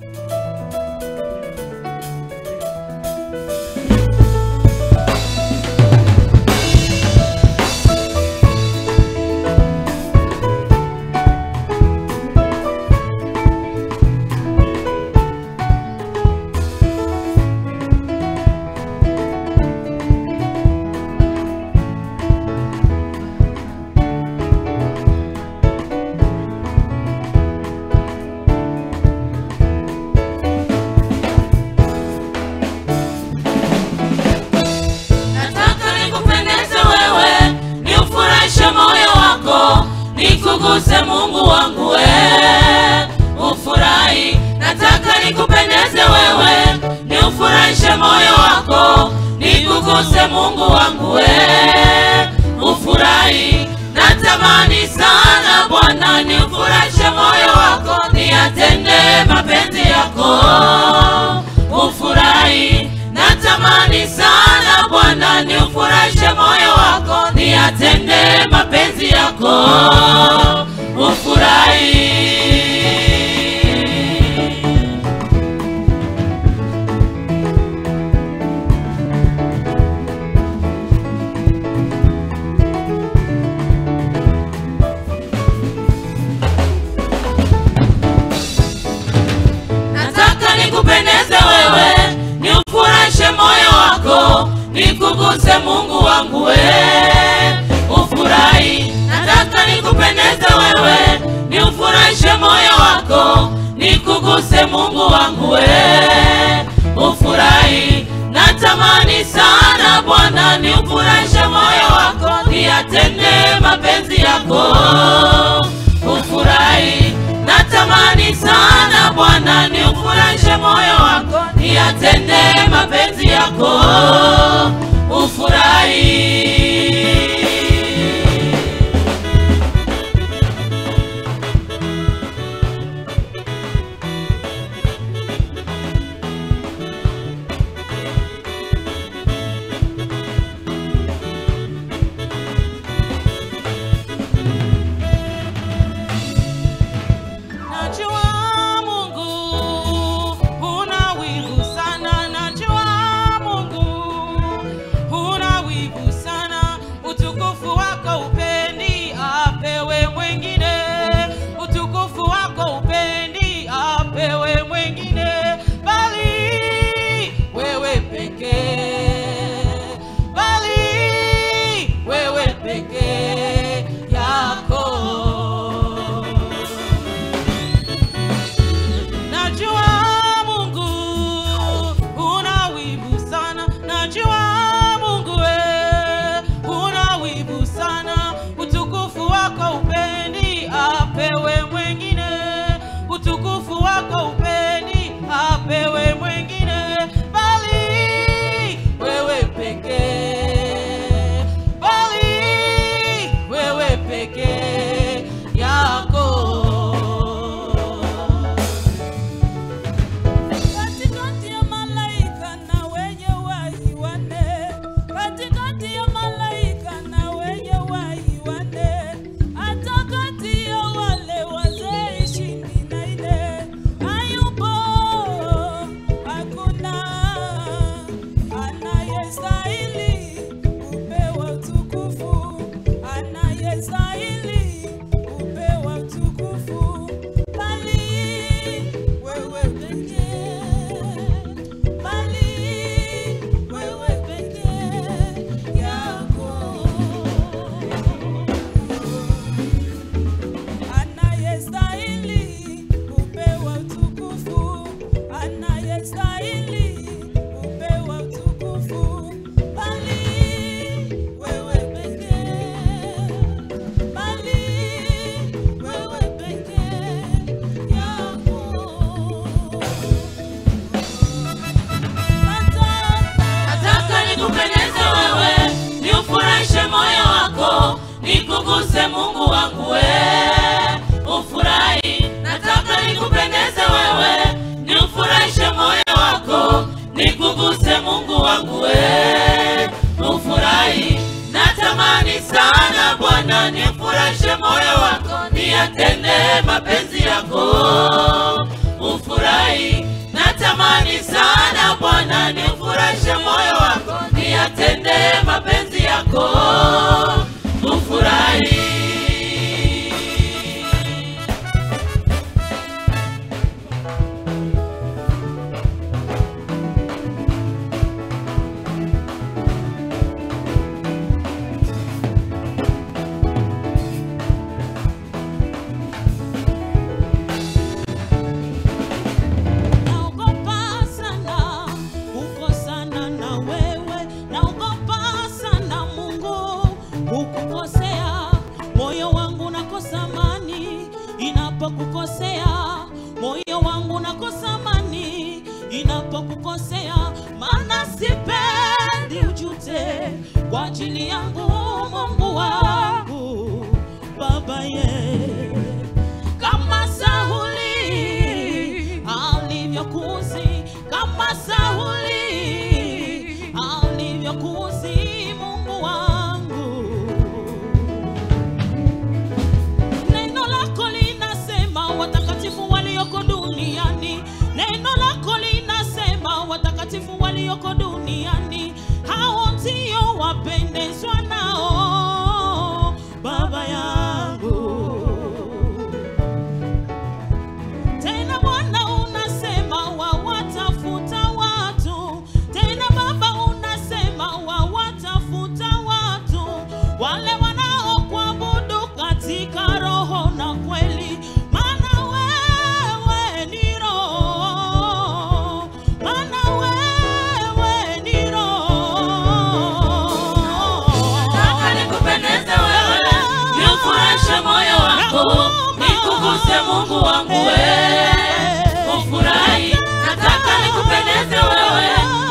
nataka nikuguse mungu wangu we. Ufurahi nataka nikupendeze wewe. Niufurahishe moyo wako nikuguse mungu wangu we. Ufurahi natamani sana bwana niufurahishe moyo wako niyatende mapenzi yako. Ufurahi natamani sana bwana niufurahishe moyo wako niyatende mapenzi yako. Ufurahi. Nataka nikupendeze wewe niufurahishe moyo wako nikuguse mungu wangu we ufurahi. Nataka nikupendeze wewe. Niufurahishe moyo wako. Nikuguse mungu wangu we. Ufurahi. Natamani sana bwana niufurahishe moyo wako. Niyatende mapenzi yako. Ufurahi. Natamani sana bwana niufurahishe moyo wako. Niyatende mapenzi yako. Ufurahi Niguse Mungu wangu we, ufurahi, nataka nikupendeze wewe, niufurahishe moyo wako, nikuguse Mungu wangu we, ufurahi, natamani sana Bwana, nifurahishe moyo wako, niyatende mapenzi yako, ufurahi, natamani sana Bwana, nifurahishe moyo wako, niyatende kukosea, maana sipendi ujute. Kwa ajili yangu Mungu wangu Baba yetu Mungu wangu wewe ufurahi, nataka nikupendeze wewe,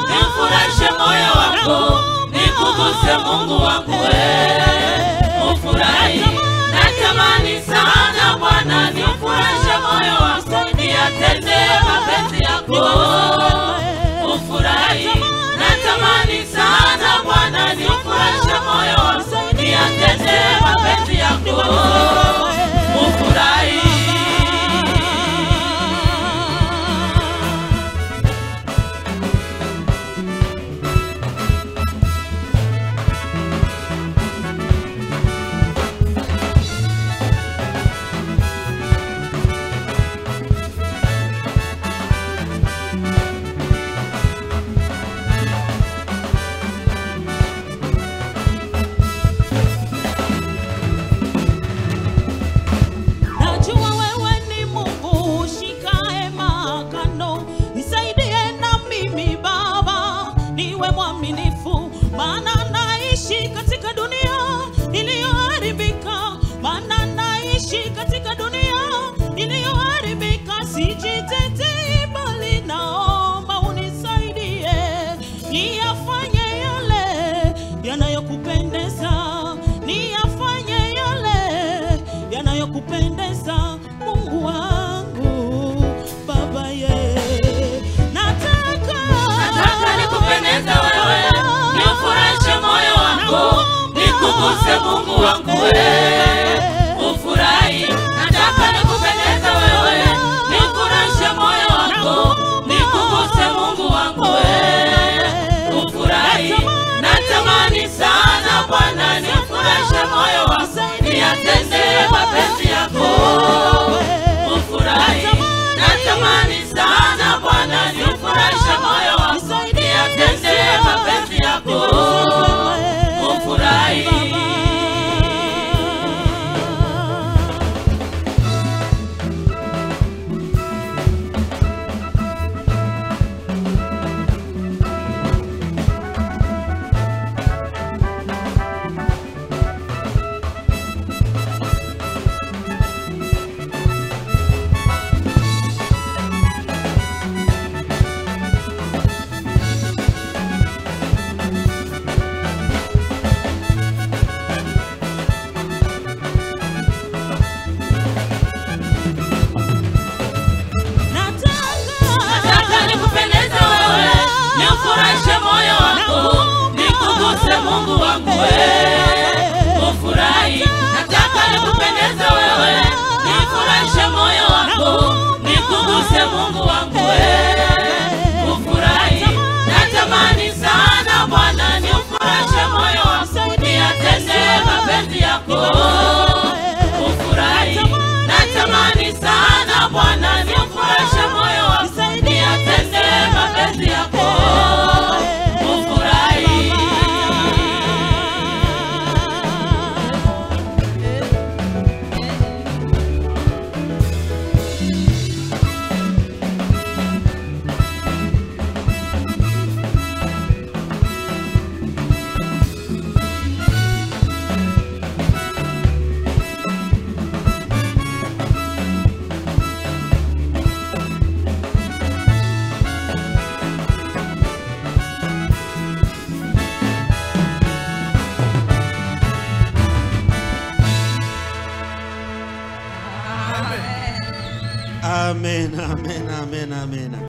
nimfurahishe moyo wako, nikuguse Mungu wangu wewe ufurahi Mguse Mungu wangu wewe, ufurahi. Nataka nikupendeze wewe, nikurahishe moyo wako, nikuguse Mungu wangu wewe, ufurahi. Natamani sana Bwana, nifurahishe moyo wangu, niyatendee mapenzi away.